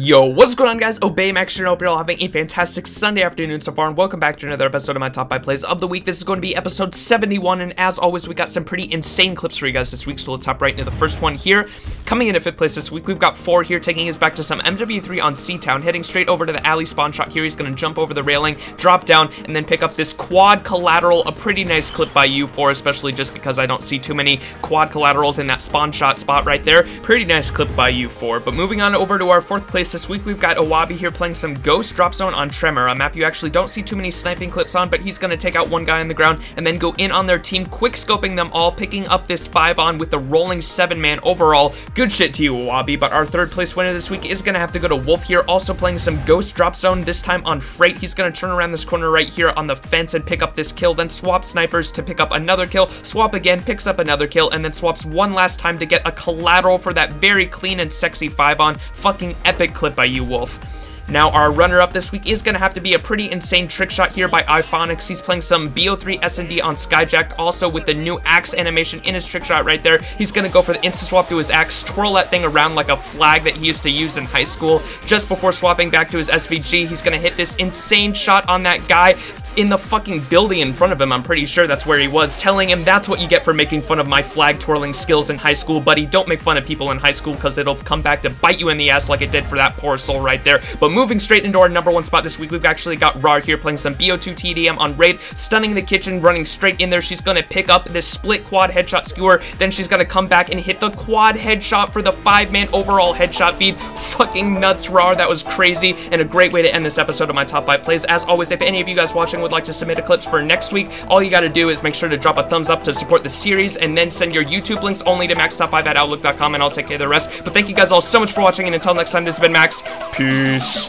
Yo, what's going on guys? Obey Max here, and I hope you're all having a fantastic Sunday afternoon so far, and welcome back to another episode of my Top 5 Plays of the Week. This is going to be episode 71, and as always, we got some pretty insane clips for you guys this week, so let's hop right into the first one here. Coming in at 5th place this week, we've got 4 here, taking us back to some MW3 on C-Town, heading straight over to the alley spawn shot here. He's going to jump over the railing, drop down, and then pick up this quad collateral, a pretty nice clip by U4, especially just because I don't see too many quad collaterals in that spawn shot spot right there. Pretty nice clip by U4, but moving on over to our 4th place this week, we've got a Wabi here playing some Ghost Drop Zone on Tremor, a map you actually don't see too many sniping clips on, but he's going to take out one guy on the ground and then go in on their team, quick scoping them all, picking up this 5 on with the rolling 7-man overall. Good shit to you, Wabi, but our third place winner this week is going to have to go to Wolf here, also playing some Ghost Drop Zone, this time on Freight. He's going to turn around this corner right here on the fence and pick up this kill, then swap snipers to pick up another kill, swap again, picks up another kill, and then swaps one last time to get a collateral for that very clean and sexy 5 on. Fucking epic clip by you, Wolf. Now, our runner-up this week is going to have to be a pretty insane trick shot here by iPhonics. He's playing some BO3 S&D on Skyjacked, also with the new axe animation in his trick shot right there. He's going to go for the insta-swap to his axe, twirl that thing around like a flag that he used to use in high school. Just before swapping back to his SVG, he's going to hit this insane shot on that guy in the fucking building in front of him, I'm pretty sure that's where he was, telling him that's what you get for making fun of my flag twirling skills in high school, buddy. Don't make fun of people in high school because it'll come back to bite you in the ass like it did for that poor soul right there. But moving straight into our number one spot this week, we've actually got Rawr here playing some BO2 TDM on Raid, stunning the kitchen, running straight in there. She's to pick up this split quad headshot skewer, then she's to come back and hit the quad headshot for the five-man overall headshot feed. Fucking nuts, Rawr. That was crazy and a great way to end this episode of my top five plays. As always, if any of you guys watching would like to submit a clips for next week, all you got to do is make sure to drop a thumbs up to support the series and then send your YouTube links only to maxtop5 at outlook.com and I'll take care of the rest. But thank you guys all so much for watching and until next time, this has been Max. Peace.